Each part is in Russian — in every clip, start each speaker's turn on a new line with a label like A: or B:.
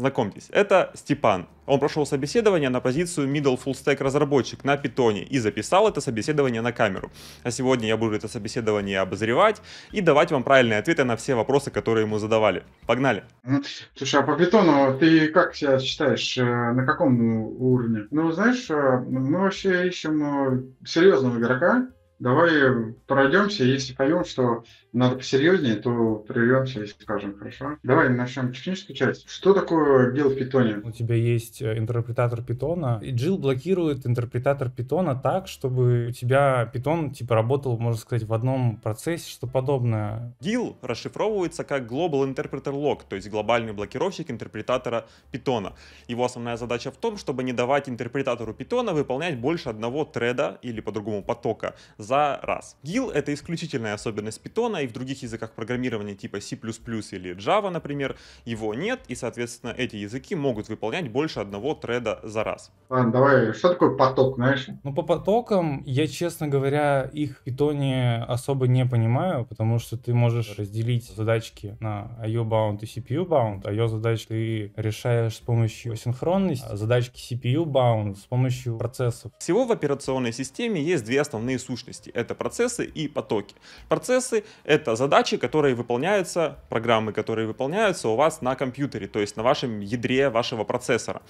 A: Знакомьтесь, это Степан. Он прошел собеседование на позицию middle full stack разработчик на питоне и записал это собеседование на камеру. А сегодня я буду это собеседование обозревать и давать вам правильные ответы на все вопросы, которые ему задавали. Погнали!
B: Слушай, а по питону ты как себя считаешь, э, на каком уровне? Ну, знаешь, э, мы вообще ищем э, серьезного игрока, Давай пройдемся, если поймем, что надо посерьезнее, то прервемся и скажем, хорошо? Давай начнем техническую часть. Что такое GIL в питоне?
C: У тебя есть э, интерпретатор питона, и GIL блокирует интерпретатор питона так, чтобы у тебя питон типа работал, можно сказать, в одном процессе, что подобное.
A: GIL расшифровывается как Global Interpreter Lock, то есть глобальный блокировщик интерпретатора питона. Его основная задача в том, чтобы не давать интерпретатору питона выполнять больше одного треда или по-другому потока за раз. GIL — это исключительная особенность Python, и в других языках программирования типа C++ или Java, например, его нет, и, соответственно, эти языки могут выполнять больше одного треда за раз.
B: Ладно, давай, что такое поток, знаешь?
C: Ну, по потокам, я, честно говоря, их в Python особо не понимаю, потому что ты можешь разделить задачки на IO-bound и CPU-bound. IO-задачки ты решаешь с помощью синхронности, а задачки CPU-bound с помощью процессов.
A: Всего в операционной системе есть две основные сущности сущности. Это процессы и потоки. Процессы — это задачи, которые выполняются, программы, которые выполняются у вас на компьютере, то есть на вашем ядре вашего процессора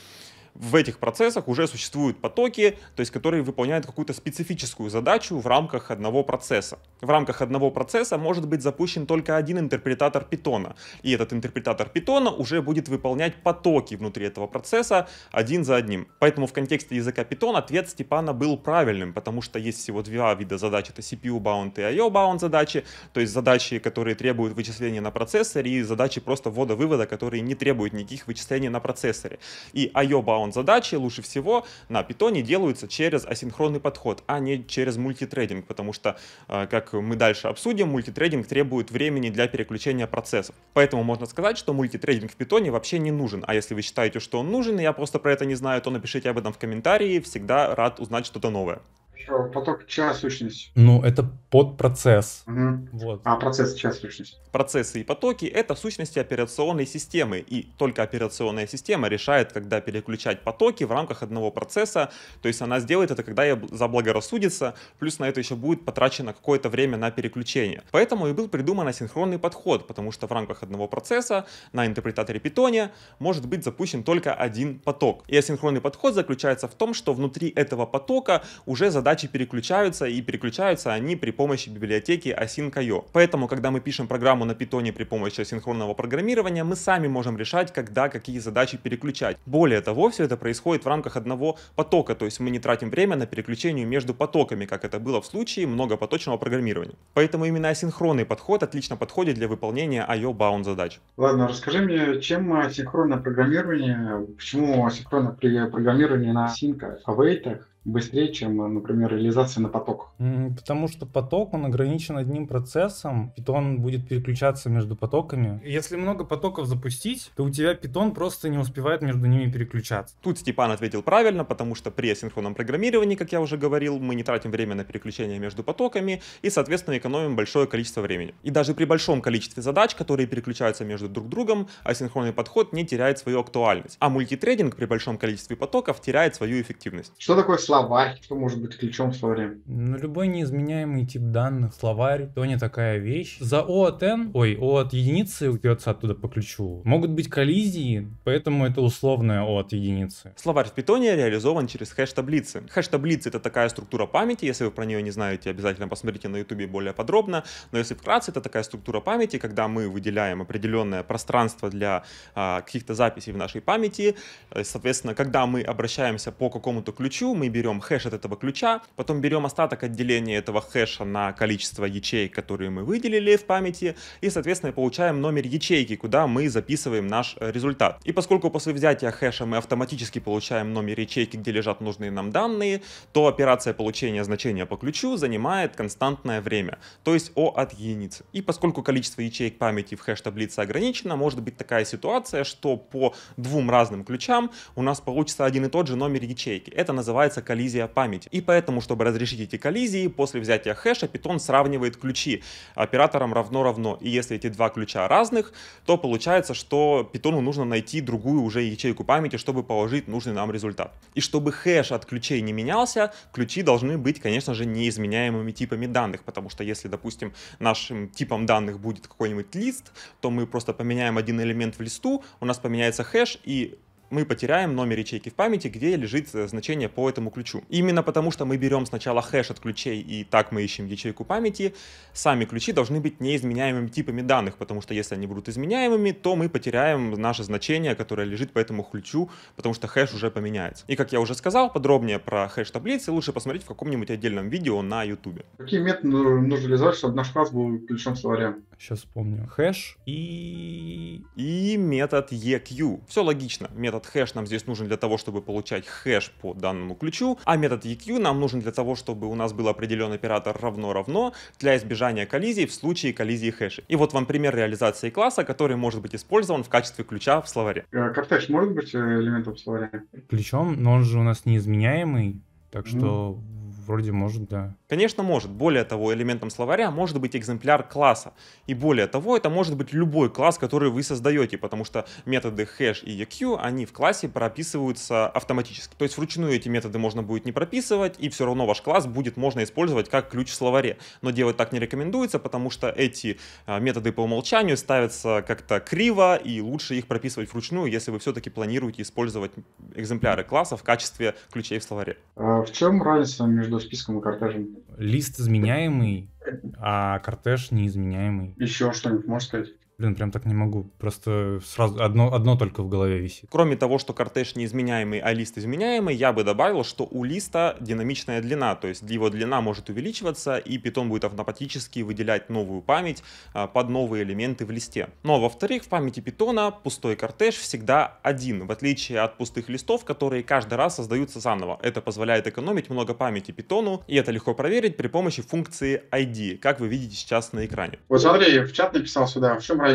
A: в этих процессах уже существуют потоки, то есть которые выполняют какую-то специфическую задачу в рамках одного процесса. В рамках одного процесса может быть запущен только один интерпретатор питона, и этот интерпретатор питона уже будет выполнять потоки внутри этого процесса один за одним. Поэтому в контексте языка Python ответ Степана был правильным, потому что есть всего два вида задач, это CPU-bound и IO-bound задачи, то есть задачи, которые требуют вычисления на процессоре, и задачи просто ввода-вывода, которые не требуют никаких вычислений на процессоре. И IO-bound inbound задачи лучше всего на питоне делаются через асинхронный подход, а не через мультитрейдинг, потому что, э, как мы дальше обсудим, мультитрейдинг требует времени для переключения процессов. Поэтому можно сказать, что мультитрейдинг в питоне вообще не нужен. А если вы считаете, что он нужен, и я просто про это не знаю, то напишите об этом в комментарии. Всегда рад узнать что-то новое.
B: Поток чья сущность?
C: Ну, это подпроцесс.
B: Угу. Вот. А процесс чья сущность?
A: Процессы и потоки — это сущности операционной системы, и только операционная система решает, когда переключать потоки в рамках одного процесса, то есть она сделает это, когда ей заблагорассудится, плюс на это еще будет потрачено какое-то время на переключение. Поэтому и был придуман асинхронный подход, потому что в рамках одного процесса на интерпретаторе питоне может быть запущен только один поток. И асинхронный подход заключается в том, что внутри этого потока уже задача задачи переключаются, и переключаются они при помощи библиотеки async.io. Поэтому, когда мы пишем программу на питоне при помощи асинхронного программирования, мы сами можем решать, когда какие задачи переключать. Более того, все это происходит в рамках одного потока, то есть мы не тратим время на переключение между потоками, как это было в случае многопоточного программирования. Поэтому именно асинхронный подход отлично подходит для выполнения IO-bound задач.
B: Ладно, расскажи мне, чем асинхронное программирование, почему асинхронное программирование на синках, авейтах быстрее, чем, например, реализация на потоках?
C: Потому что поток, он ограничен одним процессом, питон будет переключаться между потоками. Если много потоков запустить, то у тебя питон просто не успевает между ними переключаться.
A: Тут Степан ответил правильно, потому что при асинхронном программировании, как я уже говорил, мы не тратим время на переключение между потоками и, соответственно, экономим большое количество времени. И даже при большом количестве задач, которые переключаются между друг другом, асинхронный подход не теряет свою актуальность. А мультитрейдинг при большом количестве потоков теряет свою эффективность.
B: Что такое словарь, что может быть ключом в словаре?
C: Ну, любой неизменяемый тип данных, словарь, то не такая вещь. За O от N, ой, O от единицы берется оттуда по ключу. Могут быть коллизии, поэтому это условная O от единицы.
A: Словарь в питоне реализован через хэш-таблицы. Хэш-таблицы это такая структура памяти, если вы про нее не знаете, обязательно посмотрите на ютубе более подробно, но если вкратце, это такая структура памяти, когда мы выделяем определенное пространство для а, каких-то записей в нашей памяти, соответственно, когда мы обращаемся по какому-то ключу, мы берем берем хэш от этого ключа, потом берем остаток отделения этого хэша на количество ячеек, которые мы выделили в памяти, и, соответственно, получаем номер ячейки, куда мы записываем наш э, результат. И поскольку после взятия хэша мы автоматически получаем номер ячейки, где лежат нужные нам данные, то операция получения значения по ключу занимает константное время, то есть O от единицы. И поскольку количество ячеек памяти в хэш-таблице ограничено, может быть такая ситуация, что по двум разным ключам у нас получится один и тот же номер ячейки. Это называется коллизия памяти. И поэтому, чтобы разрешить эти коллизии, после взятия хэша Python сравнивает ключи оператором равно-равно. И если эти два ключа разных, то получается, что Python нужно найти другую уже ячейку памяти, чтобы положить нужный нам результат. И чтобы хэш от ключей не менялся, ключи должны быть, конечно же, неизменяемыми типами данных, потому что если, допустим, нашим типом данных будет какой-нибудь лист, то мы просто поменяем один элемент в листу, у нас поменяется хэш, и мы потеряем номер ячейки в памяти, где лежит э, значение по этому ключу. Именно потому, что мы берем сначала хэш от ключей, и так мы ищем ячейку памяти, сами ключи должны быть неизменяемыми типами данных, потому что если они будут изменяемыми, то мы потеряем наше значение, которое лежит по этому ключу, потому что хэш уже поменяется. И как я уже сказал, подробнее про хэш-таблицы лучше посмотреть в каком-нибудь отдельном видео на YouTube.
B: Какие методы нужно реализовать, чтобы наш класс был ключом словаря?
C: Сейчас вспомню. Хэш и...
A: И метод EQ. Все логично. Метод хэш нам здесь нужен для того, чтобы получать хэш по данному ключу, а метод EQ нам нужен для того, чтобы у нас был определенный оператор равно-равно для избежания коллизий в случае коллизии хэша. И вот вам пример реализации класса, который может быть использован в качестве ключа в словаре.
B: Э, кортеж может быть э, элементом словаря?
C: Ключом, но он же у нас неизменяемый, так что mm вроде может, да.
A: Конечно, может. Более того, элементом словаря может быть экземпляр класса. И более того, это может быть любой класс, который вы создаете, потому что методы hash и eq, они в классе прописываются автоматически. То есть вручную эти методы можно будет не прописывать, и все равно ваш класс будет можно использовать как ключ в словаре. Но делать так не рекомендуется, потому что эти а, методы по умолчанию ставятся как-то криво, и лучше их прописывать вручную, если вы все-таки планируете использовать экземпляры класса в качестве ключей в словаре.
B: А в чем разница между списком и кортежем?
C: Лист изменяемый, а кортеж неизменяемый.
B: Еще что-нибудь можешь сказать?
C: Блин, прям так не могу. Просто сразу одно, одно только в голове висит.
A: Кроме того, что кортеж неизменяемый, а лист изменяемый, я бы добавил, что у листа динамичная длина, то есть его длина может увеличиваться, и Python будет автоматически выделять новую память а, под новые элементы в листе. Но, во-вторых, в памяти Python пустой кортеж всегда один, в отличие от пустых листов, которые каждый раз создаются заново. Это позволяет экономить много памяти Python, и это легко проверить при помощи функции ID, как вы видите сейчас на экране.
B: Вот смотри, в чат написал сюда, в чем разница?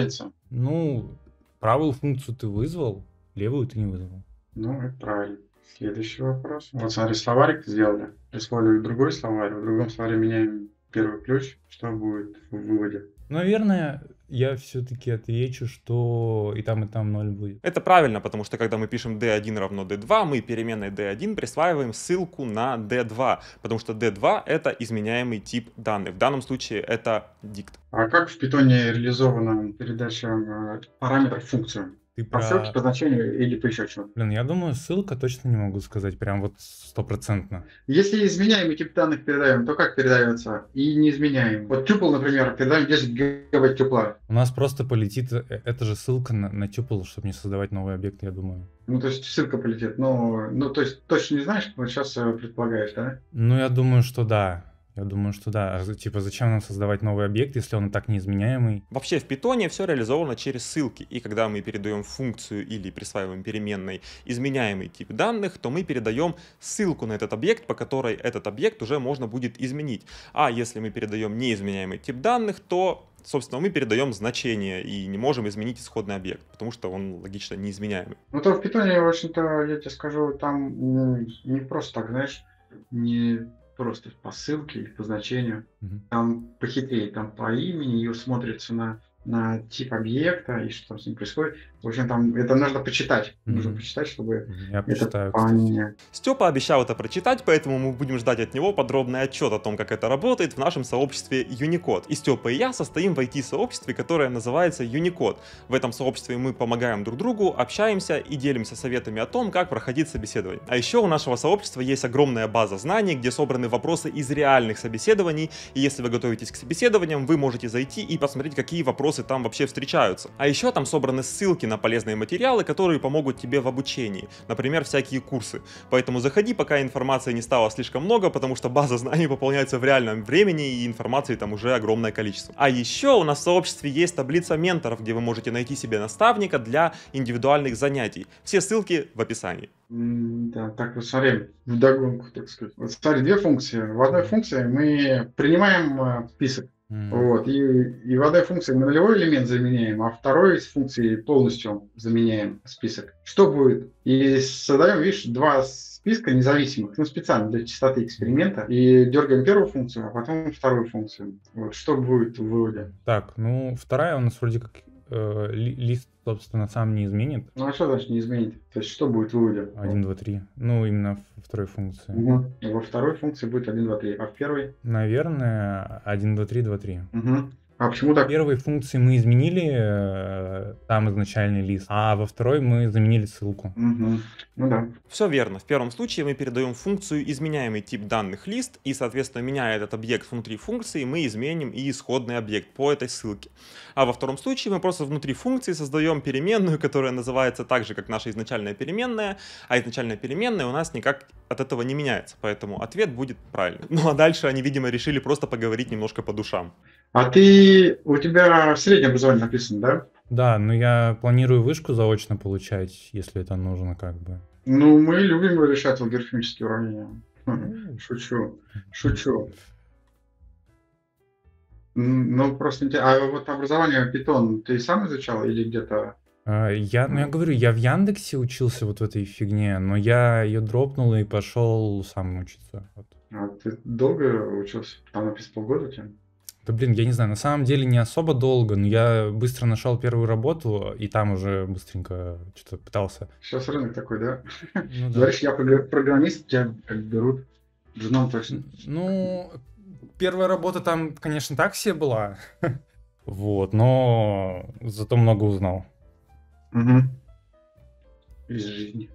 C: Ну, правую функцию ты вызвал, левую ты не вызвал.
B: Ну, это правильно. Следующий вопрос. Вот смотри, словарик сделали. Присвоили другой словарь. В другом словаре меняем первый ключ. Что будет в выводе?
C: Наверное, я все-таки отвечу, что и там, и там 0 будет.
A: Это правильно, потому что когда мы пишем d1 равно d2, мы переменной d1 присваиваем ссылку на d2, потому что d2 это изменяемый тип данных. В данном случае это дикт.
B: А как в питоне реализована передача э, параметров функцию? Ты по про... ссылке, по значению или по еще чему?
C: Блин, я думаю, ссылка точно не могу сказать, прям вот стопроцентно.
B: Если изменяемый тип данных передаем, то как передается? И неизменяемый. Вот тюпл, например, передаем 10 гигабайт тюпла.
C: У нас просто полетит, э, это же ссылка на, на тюпл, чтобы не создавать новый объект, я думаю.
B: Ну, то есть ссылка полетит. Ну, ну то есть точно не знаешь, но сейчас э, предполагаешь, да?
C: Ну, я думаю, что да. Я думаю, что да. А типа, зачем нам создавать новый объект, если он и так неизменяемый?
A: Вообще в питоне все реализовано через ссылки. И когда мы передаем функцию или присваиваем переменной изменяемый тип данных, то мы передаем ссылку на этот объект, по которой этот объект уже можно будет изменить. А если мы передаем неизменяемый тип данных, то собственно, мы передаем значение и не можем изменить исходный объект, потому что он логично неизменяемый.
B: Ну, то в питоне, в общем-то, я тебе скажу, там не просто так, знаешь, не просто по ссылке или по значению. Угу. Там похитрее, там по имени ее смотрится на на тип объекта и что там с ним происходит. В общем, там это нужно почитать. Mm-hmm. Нужно почитать, чтобы
C: Я это почитаю,
A: понять. Степа обещал это прочитать, поэтому мы будем ждать от него подробный отчет о том, как это работает в нашем сообществе Unicode. И Степа и я состоим в IT-сообществе, которое называется Unicode. В этом сообществе мы помогаем друг другу, общаемся и делимся советами о том, как проходить собеседование. А еще у нашего сообщества есть огромная база знаний, где собраны вопросы из реальных собеседований. И если вы готовитесь к собеседованиям, вы можете зайти и посмотреть, какие вопросы там вообще встречаются. А еще там собраны ссылки на на полезные материалы, которые помогут тебе в обучении, например, всякие курсы. Поэтому заходи, пока информации не стало слишком много, потому что база знаний пополняется в реальном времени и информации там уже огромное количество. А еще у нас в сообществе есть таблица менторов, где вы можете найти себе наставника для индивидуальных занятий. Все ссылки в описании.
B: Да, так вот смотри, вдогонку, так сказать. Вот смотри, две функции. В одной функции мы принимаем э, список Mm. Вот, и, и в одной функции мы нулевой элемент заменяем, а второй из функции полностью заменяем список. Что будет? И создаем, видишь, два списка независимых, ну, специально для чистоты эксперимента, и дергаем первую функцию, а потом вторую функцию. Вот что будет в выводе?
C: Так, ну, вторая у нас вроде как э, лист, собственно, сам не изменит.
B: Ну, а что значит не изменит? То есть что будет в выводе?
C: 1, 2, 3. Ну, именно в второй функции.
B: Угу. Во второй функции будет 1, 2, 3, а в первой?
C: Наверное, 1, 2, 3, 2, 3.
B: Угу. А почему так?
C: В первой функции мы изменили э, там изначальный лист, а во второй мы заменили ссылку.
B: Угу. Ну да.
A: Все верно. В первом случае мы передаем функцию изменяемый тип данных лист, и, соответственно, меняя этот объект внутри функции, мы изменим и исходный объект по этой ссылке. А во втором случае мы просто внутри функции создаем переменную, которая называется так же, как наша изначальная переменная, а изначальная переменная у нас никак от этого не меняется, поэтому ответ будет правильный. Ну а дальше они, видимо, решили просто поговорить немножко по душам.
B: А ты, у тебя среднее образование написано, да?
C: Да, но я планирую вышку заочно получать, если это нужно, как бы.
B: Ну, мы любим решать алгоритмические уравнения. Шучу, шучу. Ну, просто интересно. А вот образование Python ты сам изучал или где-то?
C: А, я, ну, я говорю, я в Яндексе учился вот в этой фигне, но я ее дропнул и пошел сам учиться. Вот.
B: А ты долго учился? Там написано полгода у тебя?
C: Да блин, я не знаю, на самом деле не особо долго, но я быстро нашел первую работу, и там уже быстренько что-то пытался.
B: Сейчас рынок такой, да? Ну, да. Говоришь, я программист, тебя как берут женом точно.
C: Ну, первая работа там, конечно, так себе была. Вот, но зато много узнал.
B: Угу. Из жизни.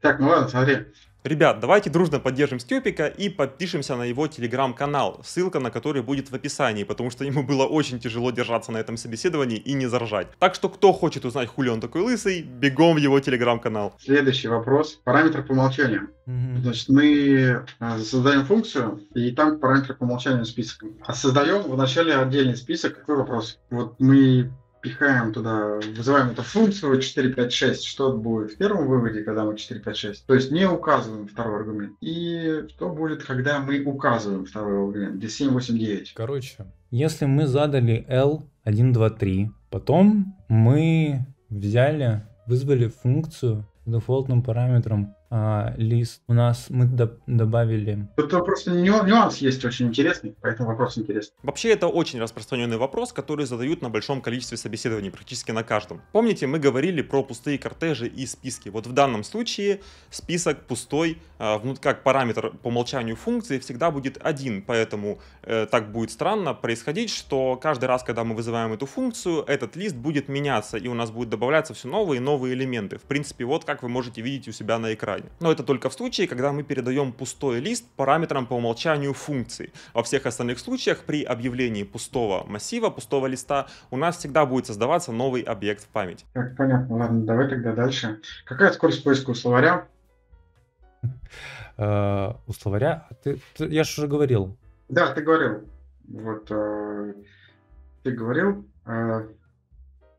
B: Так, ну ладно, смотри.
A: Ребят, давайте дружно поддержим Степика и подпишемся на его телеграм-канал, ссылка на который будет в описании, потому что ему было очень тяжело держаться на этом собеседовании и не заржать. Так что кто хочет узнать, хули он такой лысый, бегом в его телеграм-канал.
B: Следующий вопрос. Параметр по умолчанию. Угу. Значит, мы а, создаем функцию, и там параметры по умолчанию список. А создаем вначале отдельный список. Какой вопрос? Вот мы пихаем туда, вызываем эту функцию 456, что будет в первом выводе, когда мы 456, то есть не указываем второй аргумент. И что будет, когда мы указываем второй аргумент, где 789.
C: Короче, если мы задали L 1, 2, 3, потом мы взяли, вызвали функцию с дефолтным параметром а, лист у нас мы до добавили.
B: Тут просто нюанс есть очень интересный, поэтому вопрос интересный.
A: Вообще это очень распространенный вопрос, который задают на большом количестве собеседований, практически на каждом. Помните, мы говорили про пустые кортежи и списки. Вот в данном случае список пустой, а, как параметр по умолчанию функции всегда будет один, поэтому э, так будет странно происходить, что каждый раз, когда мы вызываем эту функцию, этот лист будет меняться, и у нас будут добавляться все новые и новые элементы. В принципе, вот как вы можете видеть у себя на экране экране. Но это только в случае, когда мы передаем пустой лист параметрам по умолчанию функции. Во всех остальных случаях при объявлении пустого массива, пустого листа, у нас всегда будет создаваться новый объект в памяти.
B: Так, понятно. Ладно, давай тогда дальше. Какая скорость поиска у словаря?
C: Э, у словаря? Я же уже говорил.
B: Да, ты говорил. Вот э, ты говорил. Э,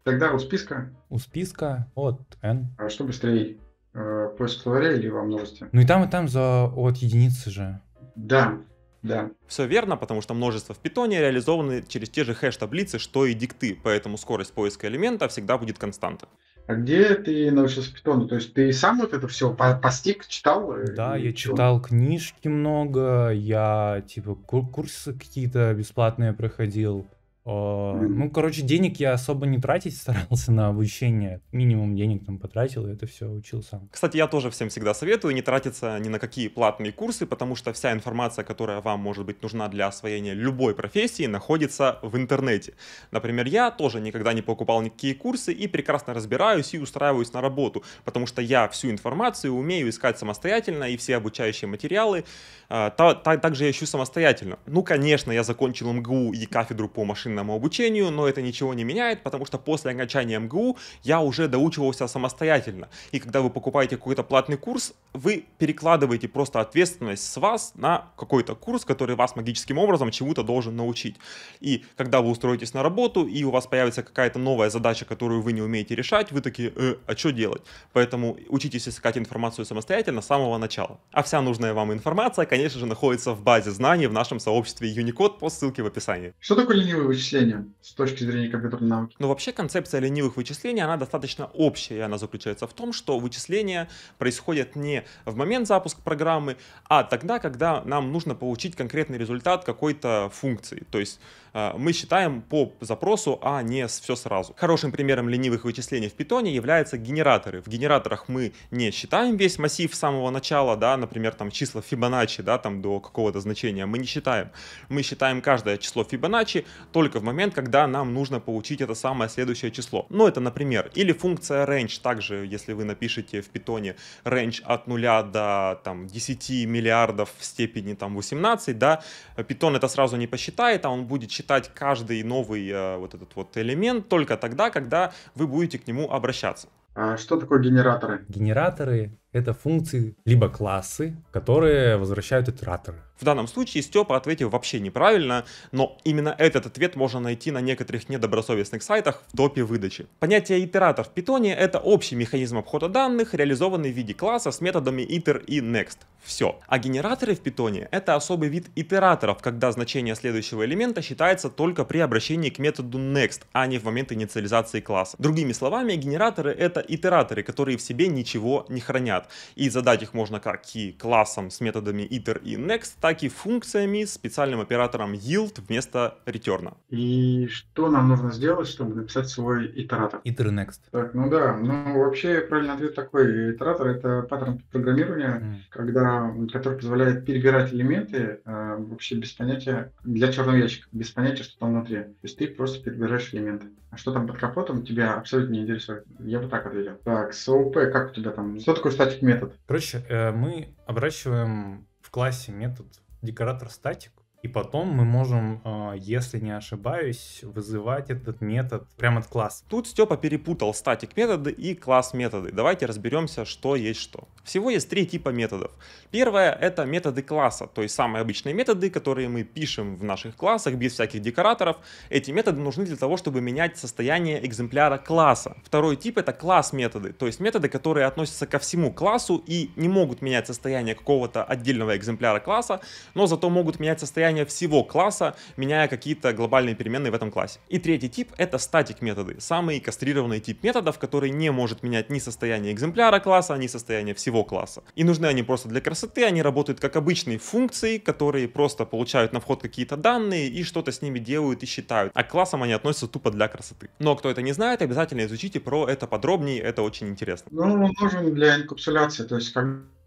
B: тогда у списка?
C: У списка от n.
B: А что быстрее? Э, поиск словаря или во множестве.
C: Ну и там, и там за от единицы же.
B: Да, да.
A: Все верно, потому что множество в питоне реализованы через те же хэш-таблицы, что и дикты, поэтому скорость поиска элемента всегда будет константа.
B: А где ты научился питону? То есть ты сам вот это все постиг, читал?
C: Да, я чего? читал книжки много, я типа курсы какие-то бесплатные проходил. Ну, короче, денег я особо не тратить старался на обучение. Минимум денег там потратил, и это все учил сам.
A: Кстати, я тоже всем всегда советую не тратиться ни на какие платные курсы, потому что вся информация, которая вам может быть нужна для освоения любой профессии, находится в интернете. Например, я тоже никогда не покупал никакие курсы и прекрасно разбираюсь и устраиваюсь на работу, потому что я всю информацию умею искать самостоятельно, и все обучающие материалы а, та, та, также я ищу самостоятельно. Ну, конечно, я закончил МГУ и кафедру по машинному обучению, но это ничего не меняет, потому что после окончания МГУ я уже доучивался самостоятельно. И когда вы покупаете какой-то платный курс, вы перекладываете просто ответственность с вас на какой-то курс, который вас магическим образом чему-то должен научить. И когда вы устроитесь на работу, и у вас появится какая-то новая задача, которую вы не умеете решать, вы такие, э, а что делать? Поэтому учитесь искать информацию самостоятельно с самого начала. А вся нужная вам информация, конечно же, находится в базе знаний в нашем сообществе Unicode по ссылке в описании.
B: Что такое ленивый вычислитель? Вычислениям с точки зрения компьютерной науки?
A: Но вообще концепция ленивых вычислений, она достаточно общая, и она заключается в том, что вычисления происходят не в момент запуска программы, а тогда, когда нам нужно получить конкретный результат какой-то функции. То есть мы считаем по запросу, а не все сразу. Хорошим примером ленивых вычислений в питоне являются генераторы. В генераторах мы не считаем весь массив с самого начала, да, например, там числа Фибоначчи, да, там до какого-то значения, мы не считаем. Мы считаем каждое число Фибоначчи только в момент, когда нам нужно получить это самое следующее число. Ну, это, например, или функция range, также, если вы напишете в питоне range от 0 до там, 10 миллиардов в степени там, 18, да, питон это сразу не посчитает, а он будет считать каждый новый э, вот этот вот элемент только тогда, когда вы будете к нему обращаться.
B: А что такое генераторы?
C: Генераторы — это функции либо классы, которые возвращают итераторы.
A: В данном случае Степа ответил вообще неправильно, но именно этот ответ можно найти на некоторых недобросовестных сайтах в топе выдачи. Понятие итератор в питоне — это общий механизм обхода данных, реализованный в виде класса с методами iter и next. Все. А генераторы в питоне — это особый вид итераторов, когда значение следующего элемента считается только при обращении к методу next, а не в момент инициализации класса. Другими словами, генераторы — это итераторы, которые в себе ничего не хранят. И задать их можно как и классом с методами iter и next, и функциями с специальным оператором yield вместо return.
B: И что нам нужно сделать, чтобы написать свой итератор?
C: Iter next.
B: Так, ну да, ну вообще правильный ответ такой. Итератор — это паттерн программирования,
C: М.
B: когда, который позволяет перебирать элементы э, вообще без понятия, для черного ящика, без понятия, что там внутри. То есть ты просто перебираешь элементы. А что там под капотом, тебя абсолютно не интересует. Я бы так ответил. Так, с ООП, как у тебя там? Что такое статик метод?
C: Короче, э, мы обращиваем в классе метод декоратор статик, и потом мы можем, э, если не ошибаюсь, вызывать этот метод прямо от класса.
A: Тут Степа перепутал статик методы и класс методы. Давайте разберемся, что есть что. Всего есть три типа методов. Первое это методы класса, то есть самые обычные методы, которые мы пишем в наших классах без всяких декораторов. Эти методы нужны для того, чтобы менять состояние экземпляра класса. Второй тип это класс методы, то есть методы, которые относятся ко всему классу и не могут менять состояние какого-то отдельного экземпляра класса, но зато могут менять состояние всего класса, меняя какие-то глобальные переменные в этом классе. И третий тип это статик методы, самый кастрированный тип методов, который не может менять ни состояние экземпляра класса, ни состояние всего класса. И нужны они просто для красоты, они работают как обычные функции, которые просто получают на вход какие-то данные и что-то с ними делают и считают. А к классам они относятся тупо для красоты. Но кто это не знает, обязательно изучите про это подробнее, это очень интересно.
B: Ну, он нужен для инкапсуляции, то есть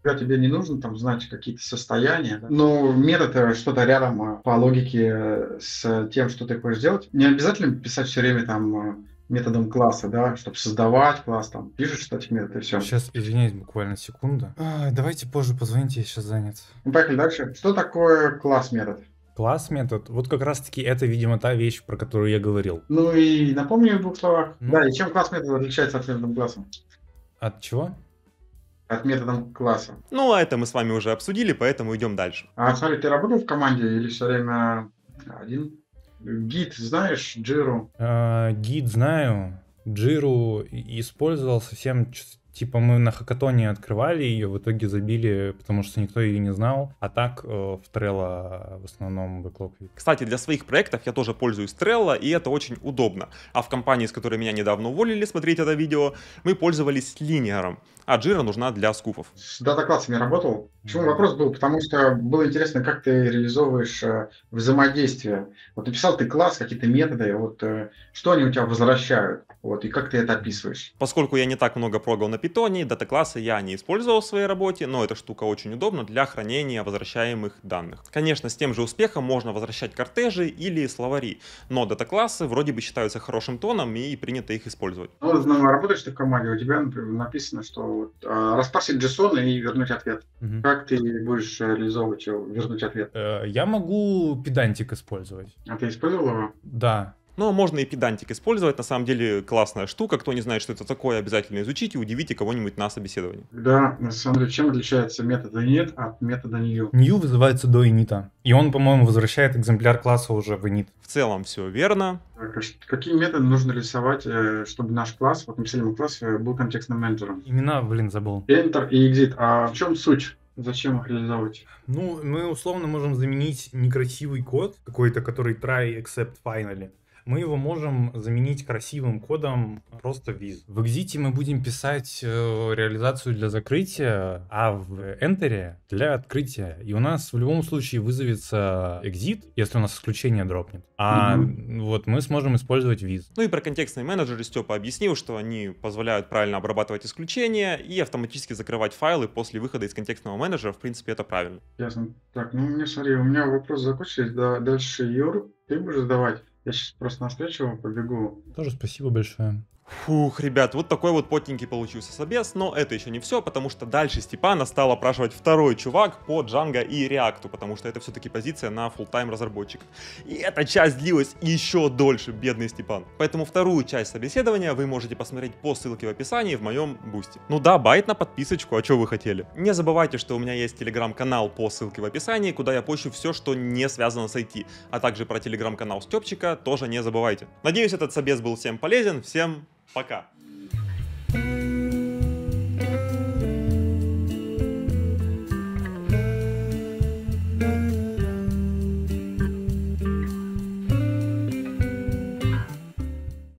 B: когда тебе не нужно там знать какие-то состояния, да. но метод э, что-то рядом э, по логике э, с тем, что ты хочешь сделать. Не обязательно писать все время там э, методом класса, да, чтобы создавать класс, там, пишешь статик метод и все.
C: Сейчас, извиняюсь, буквально секунда. А, давайте позже позвоните, я сейчас занят.
B: Ну, поехали дальше. Что такое класс метод?
C: Класс метод, вот как раз таки это, видимо, та вещь, про которую я говорил.
B: Ну и напомни в двух словах.
C: Ну.
B: Да, и чем класс метод отличается от метода класса?
C: От чего?
B: От метода класса.
A: Ну, а это мы с вами уже обсудили, поэтому идем дальше.
B: А смотри, ты работал в команде или все время один? Гид знаешь, Джиру?
C: А, гид знаю, Джиру использовал совсем Типа мы на хакатоне открывали ее, в итоге забили, потому что никто ее не знал. А так э, в Trello в основном бэклог.
A: Кстати, для своих проектов я тоже пользуюсь Trello, и это очень удобно. А в компании, с которой меня недавно уволили смотреть это видео, мы пользовались линером, а Jira нужна для скуфов.
B: С дата-классами работал? Почему вопрос был? Потому что было интересно, как ты реализовываешь э, взаимодействие. Вот написал ты класс, какие-то методы, вот э, что они у тебя возвращают, вот, и как ты это описываешь.
A: Поскольку я не так много прогал на питоне, дата-классы я не использовал в своей работе, но эта штука очень удобна для хранения возвращаемых данных. Конечно, с тем же успехом можно возвращать кортежи или словари, но дата-классы вроде бы считаются хорошим тоном и принято их использовать.
B: Ну, ну, работаешь ты в команде, у тебя например, написано, что вот, э, распарсить JSON и вернуть ответ.
C: Мгм.
B: Как ты будешь реализовывать его, вернуть ответ?
C: Э, Я могу педантик использовать.
B: А ты использовал его?
C: Да.
A: Но можно и педантик использовать, на самом деле классная штука, кто не знает, что это такое, обязательно изучите и удивите кого-нибудь на собеседовании.
B: Да, смотри, чем отличается метод init от метода new?
C: New вызывается до инита. И он, по-моему, возвращает экземпляр класса уже в инит.
A: В целом все верно,
B: Так, а Какие методы нужно рисовать, э, чтобы наш класс, вот написали мы класс, э, был контекстным менеджером?
C: Имена, блин, забыл.
B: Enter и exit. А в чем суть? Зачем их реализовывать?
C: Ну, мы условно можем заменить некрасивый код, какой-то, который try except finally, мы его можем заменить красивым кодом просто виз. В Exit мы будем писать э, реализацию для закрытия, а в Enter для открытия. И у нас в любом случае вызовется Exit, если у нас исключение дропнет. А угу. вот мы сможем использовать виз.
A: Ну и про контекстные менеджеры Степа объяснил, что они позволяют правильно обрабатывать исключения и автоматически закрывать файлы после выхода из контекстного менеджера. В принципе, это правильно.
B: Ясно. Так, ну мне смотри, у меня вопрос закончились, да, дальше Юр, ты будешь задавать. Я сейчас просто на встречу побегу.
C: Тоже спасибо большое.
A: Фух, ребят, вот такой вот потненький получился собес, но это еще не все, потому что дальше Степана стал опрашивать второй чувак по Django и React, потому что это все-таки позиция на full-time разработчика. И эта часть длилась еще дольше, бедный Степан. Поэтому вторую часть собеседования вы можете посмотреть по ссылке в описании в моем бусте. Ну да, байт на подписочку, а что вы хотели? Не забывайте, что у меня есть телеграм-канал по ссылке в описании, куда я пощу все, что не связано с IT, а также про телеграм-канал Степчика тоже не забывайте. Надеюсь, этот собес был всем полезен, всем Пока.